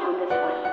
on this one.